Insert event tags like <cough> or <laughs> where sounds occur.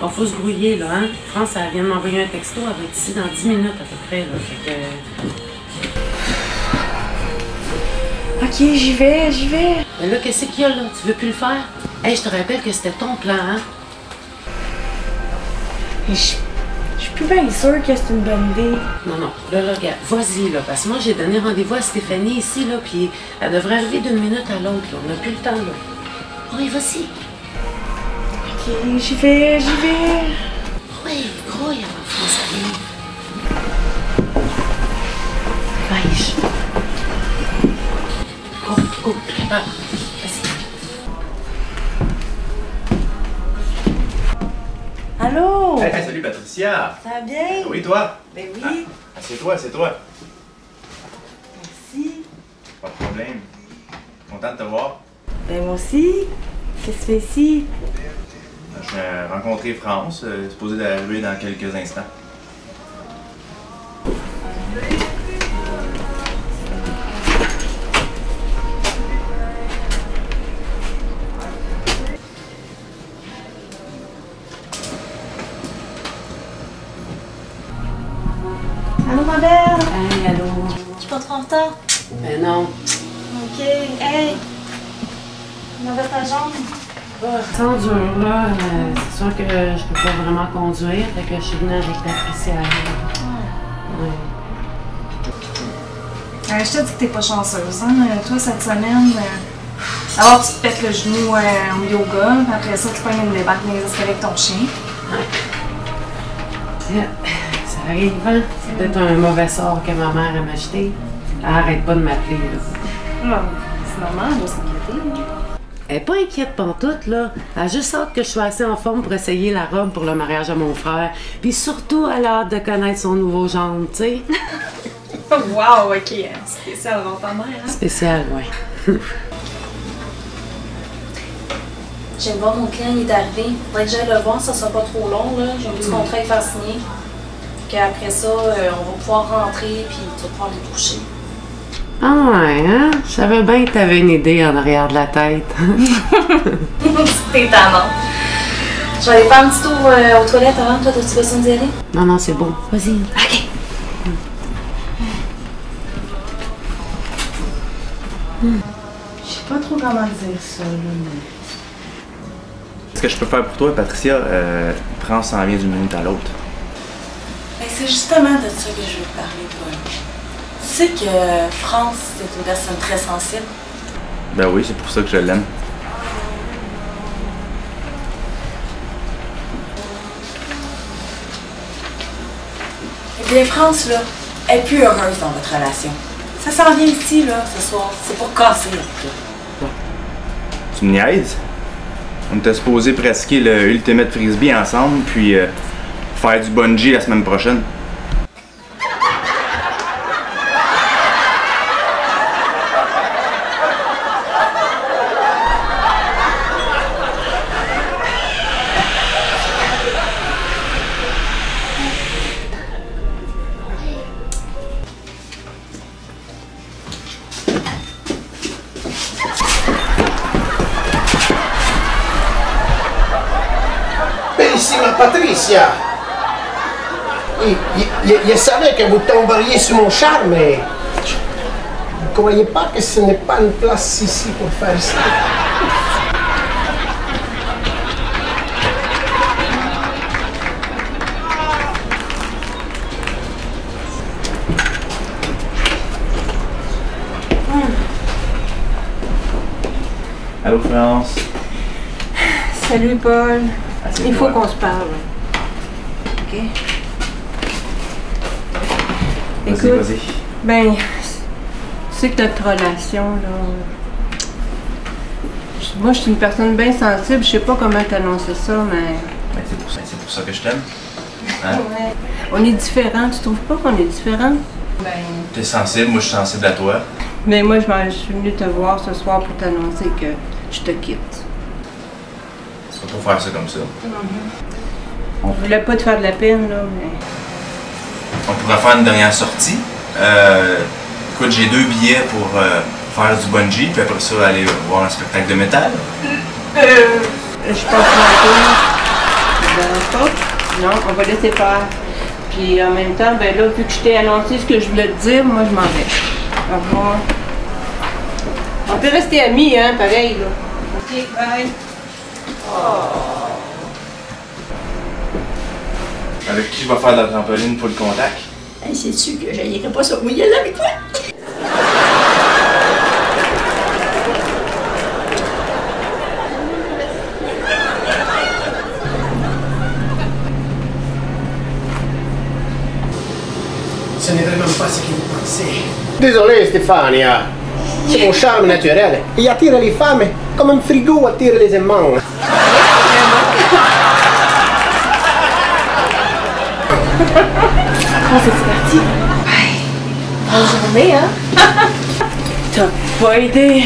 Bon, faut se grouiller, là, hein? France, elle vient de m'envoyer un texto, elle va être ici dans 10 minutes à peu près, là. Fait que... Ok, j'y vais, j'y vais. Mais là, qu'est-ce qu'il y a, là? Tu veux plus le faire? Hey, je te rappelle que c'était ton plan, hein? Mais je je suis plus bien sûre que c'est une bonne idée. Non, non. Là, là, regarde, vas-y, là. Parce que moi, j'ai donné rendez-vous à Stéphanie ici, là, puis elle devrait arriver d'une minute à l'autre, là. On n'a plus le temps, là. Oui, vas-y. Ok, j'y vais, j'y vais. Oui, grouille avant que France arrive. Wesh. Go, go, prépare. Vas-y. Allô? Hey, hey, salut Patricia! Ça va bien? Oui, toi? Ben oui. Assieds-toi, assieds-toi. Merci. Pas de problème. Content de te voir. Ben moi aussi. Qu'est-ce que tu fais ici? Je vais rencontrer France, euh, supposé d'arriver dans quelques instants. Allô, ma belle? Hey, allô? Je suis pas trop en retard? Ben non. Ok. Hey! Va ta jambe? Sans dur, là, euh, c'est sûr que je peux pas vraiment conduire, fait que je suis venue avec Patricia. Ouais. Euh, je te dis que t'es pas chanceuse, hein? Euh, Toi, cette semaine, euh, d'abord, tu te pètes le genou au yoga, puis après ça, tu pognes une débarque dans les escaliers avec ton chien. Tiens, Ça arrive, hein? C'est peut-être un mauvais sort que ma mère a m'acheté. Elle arrête pas de m'appeler, là. Ah, c'est normal, on s'inquiéter. Elle est pas inquiète pantoute, là. Elle a juste hâte que je sois assez en forme pour essayer la robe pour le mariage à mon frère. Puis surtout, elle a hâte de connaître son nouveau genre, tu sais. <laughs> Wow, ok, hein, spécial avant ta mère, hein? Spécial, ouais. Je viens de voir mon client, il est arrivé. Faudrait que j'aille le voir, ça sera pas trop long, là. J'ai un petit contrat à faire signer. Puis après ça, euh, on va pouvoir rentrer, puis tu vas pouvoir les toucher. Ah ouais, hein? Je savais bien que t'avais une idée en arrière de la tête. <laughs> T'es tannant. Je vais aller faire un petit tour euh, aux toilettes avant. Toi, t'as-tu besoin d'y aller? non, non, c'est bon. Vas-y. OK. Je sais pas trop comment dire ça, là, mais... Ce que je peux faire pour toi, Patricia, euh, s'en vient d'une minute à l'autre. Ben, c'est justement de ça que je veux te parler, Paul. Tu sais que France, c'est une personne très sensible. Ben oui, c'est pour ça que je l'aime. Eh bien, France, là, elle est plus heureuse dans votre relation. Ça s'en vient ici, là, ce soir. C'est pour casser, là. Tu me niaises? On était supposé pratiquer le Ultimate Frisbee ensemble, puis euh, faire du bungee la semaine prochaine. Bellissima Patricia! Je, savais que vous tomberiez sur mon charme, mais vous ne croyez pas que ce n'est pas une place ici pour faire ça? Allô, France? Salut, Paul. Il faut qu'on se parle. OK? Vas-y, Écoute, vas-y. ben, tu sais que notre relation, là... Moi, je suis une personne bien sensible. Je sais pas comment t'annoncer ça, mais... Ben, c'est pour, ça- c'est pour ça que je t'aime. Hein? On est différents. Tu trouves pas qu'on est différents? Ben... T'es sensible, moi je suis sensible à toi. Mais moi, je m'en- je suis venue te voir ce soir pour t'annoncer que je te quitte. Pas faire ça comme ça. Je voulais pas te faire de la peine, là, mais... On pourrait faire une dernière sortie. Euh, écoute, j'ai deux billets pour euh, faire du bungee, puis après ça, aller voir un spectacle de métal. Euh... Je pense dérange pas? Non, on va laisser faire. Puis en même temps, ben là, vu que je t'ai annoncé ce que je voulais te dire, moi je m'en vais. Au revoir. On peut rester amis, hein, pareil, là. Ok, bye. Avec qui je vais faire de la trampoline pour le contact? Hey, Sais-tu que j'aillerais pas sur mouiller là avec toi? Ce n'est vraiment pas ce que vous pensez. Désolé, Stéphania. C'est mon charme naturel. Il attire les femmes comme un frigo attire les aimants. Bonne journée, hein? T'as pas aidé.